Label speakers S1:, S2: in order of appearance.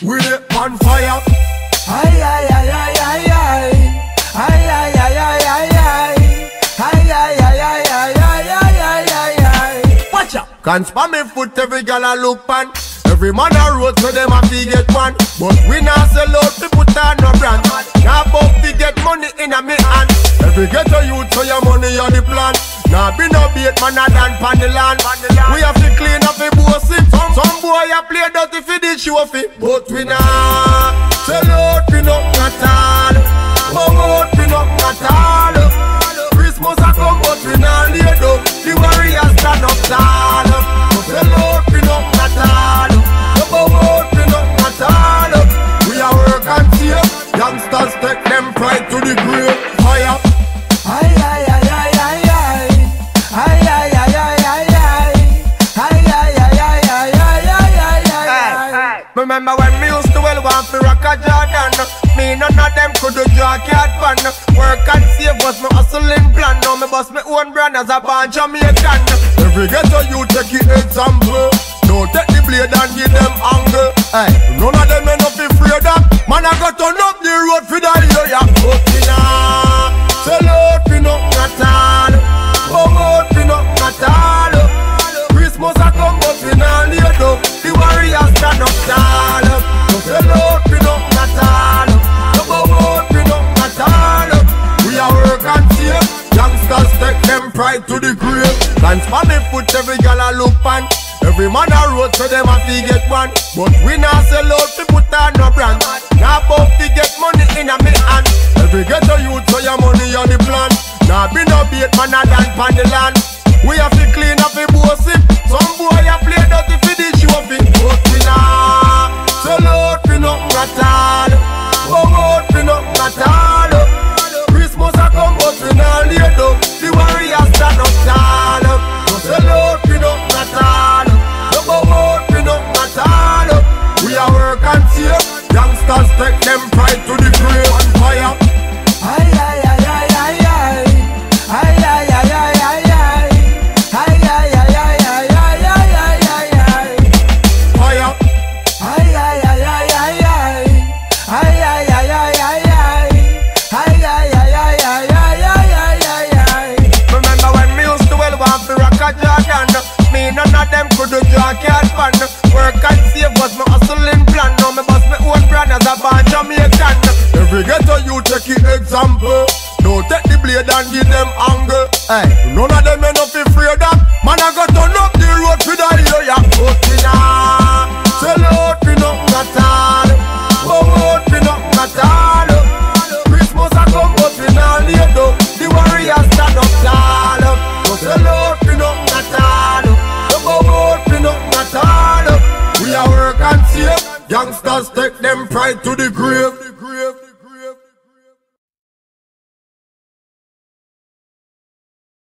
S1: We dey on fire.
S2: Ay, ay, ay, ay, ay, ay. Ay, ay, ay, ay, ay, ay. Ay, ay, ay, ay, ay, ay, ay, ay, ay, ay.
S1: Watch out. Can't spam me foot every gal a look pan. Every man a road so them a fi get one. But we not sell out fi put on be man a dan pan the land. We have to clean up the bossy. Some some boy a play dirty fi the fi. But we not sell out fi no at all. Come out fi no at all. Remember when me used to well want to rock a Jordan uh, Me none of them could do draw card pan uh, Work and save was my hustling plan. Now me bust my own brand as a born Jamaican uh. Every ghetto you take it example. Don't take the blade and give them angle. Hey, none of them ain't be afraid of Man I got turn pride to the grave. Dance for me foot every gal a look pan Every man a road so them a fi get one. But we nah sell out fi put on no brand. Nah both fi get money in a me hand. Every ghetto youth so your money on the plan. Nah be no bait man a dan pan the land. We have to bust me own brand as a born Jamaican Every ghetto you take it example Don't take the blade and give them anger. Hey, none of them Youngsters take them pride to the grave.